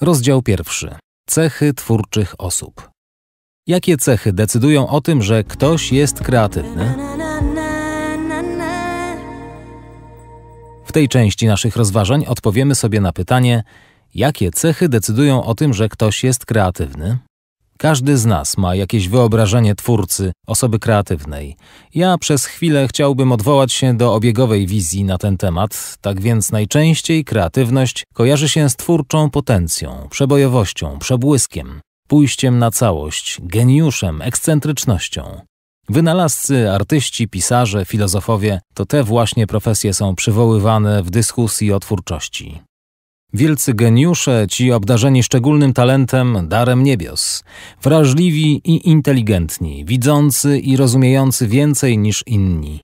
Rozdział pierwszy. Cechy twórczych osób. Jakie cechy decydują o tym, że ktoś jest kreatywny? W tej części naszych rozważań odpowiemy sobie na pytanie, jakie cechy decydują o tym, że ktoś jest kreatywny? Każdy z nas ma jakieś wyobrażenie twórcy, osoby kreatywnej. Ja przez chwilę chciałbym odwołać się do obiegowej wizji na ten temat, tak więc najczęściej kreatywność kojarzy się z twórczą potencją, przebojowością, przebłyskiem, pójściem na całość, geniuszem, ekscentrycznością. Wynalazcy, artyści, pisarze, filozofowie to te właśnie profesje są przywoływane w dyskusji o twórczości. Wielcy geniusze, ci obdarzeni szczególnym talentem, darem niebios, wrażliwi i inteligentni, widzący i rozumiejący więcej niż inni.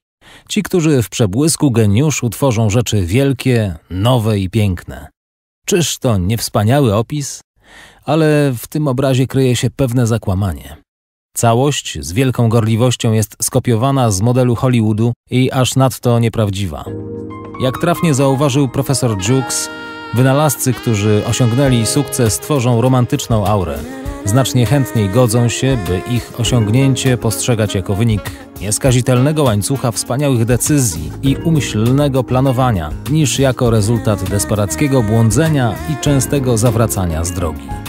Ci, którzy w przebłysku geniuszu tworzą rzeczy wielkie, nowe i piękne. Czyż to nie wspaniały opis? Ale w tym obrazie kryje się pewne zakłamanie. Całość z wielką gorliwością jest skopiowana z modelu Hollywoodu i aż nadto nieprawdziwa. Jak trafnie zauważył profesor Jukes, Wynalazcy, którzy osiągnęli sukces, tworzą romantyczną aurę. Znacznie chętniej godzą się, by ich osiągnięcie postrzegać jako wynik nieskazitelnego łańcucha wspaniałych decyzji i umyślnego planowania, niż jako rezultat desperackiego błądzenia i częstego zawracania z drogi.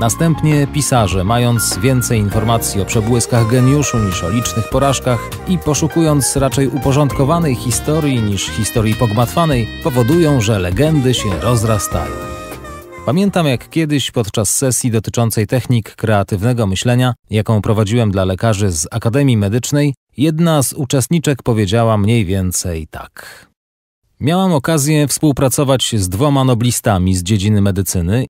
Następnie pisarze, mając więcej informacji o przebłyskach geniuszu niż o licznych porażkach i poszukując raczej uporządkowanej historii niż historii pogmatwanej, powodują, że legendy się rozrastają. Pamiętam jak kiedyś podczas sesji dotyczącej technik kreatywnego myślenia, jaką prowadziłem dla lekarzy z Akademii Medycznej, jedna z uczestniczek powiedziała mniej więcej tak. Miałam okazję współpracować z dwoma noblistami z dziedziny medycyny